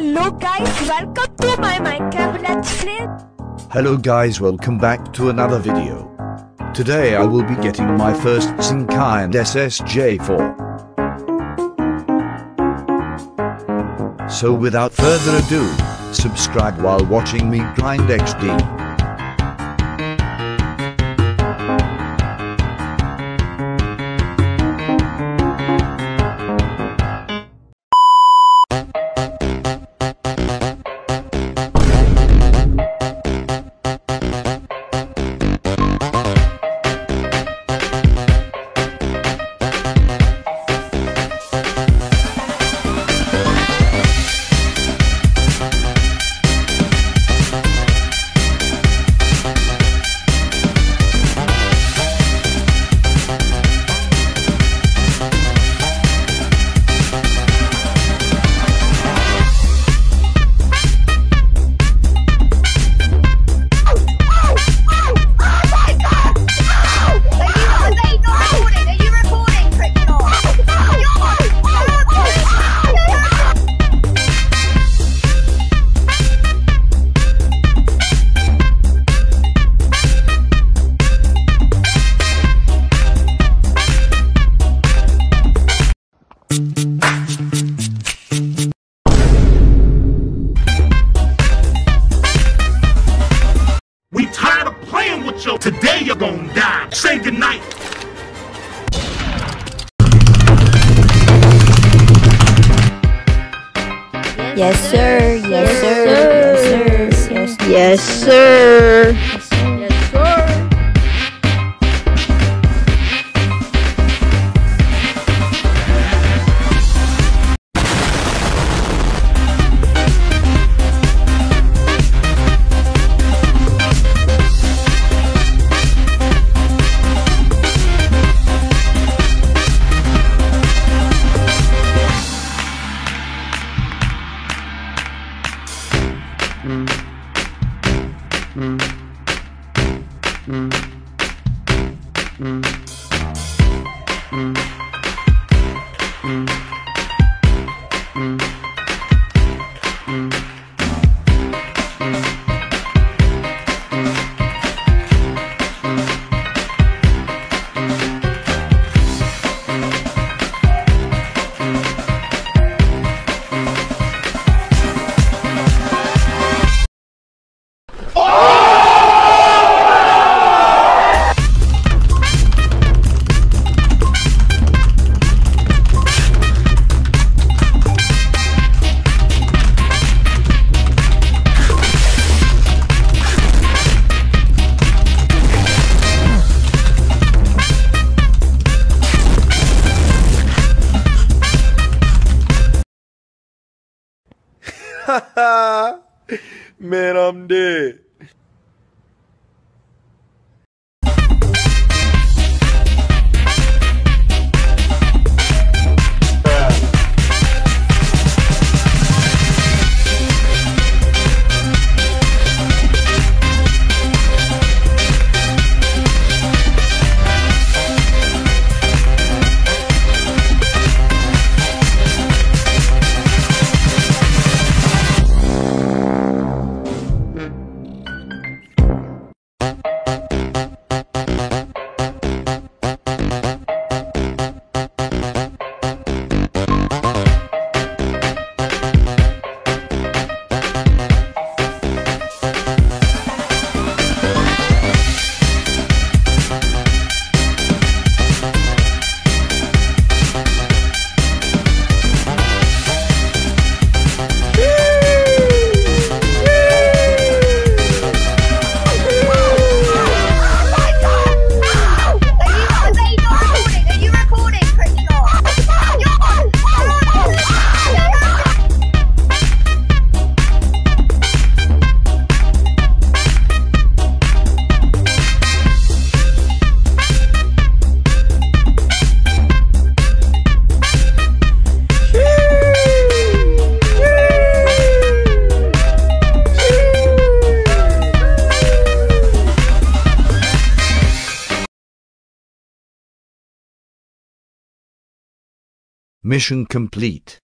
Hello guys, welcome to my Minecraft Let's Play. Hello guys welcome back to another video. Today I will be getting my first Zenkai and SSJ4. So without further ado, subscribe while watching me grind XD. Gonna die. Say goodnight. Yes, sir. Yes, sir. Yes, sir. Yes, yes, sir. Yes, sir. Mm-hmm. Man, I'm dead. Mission complete.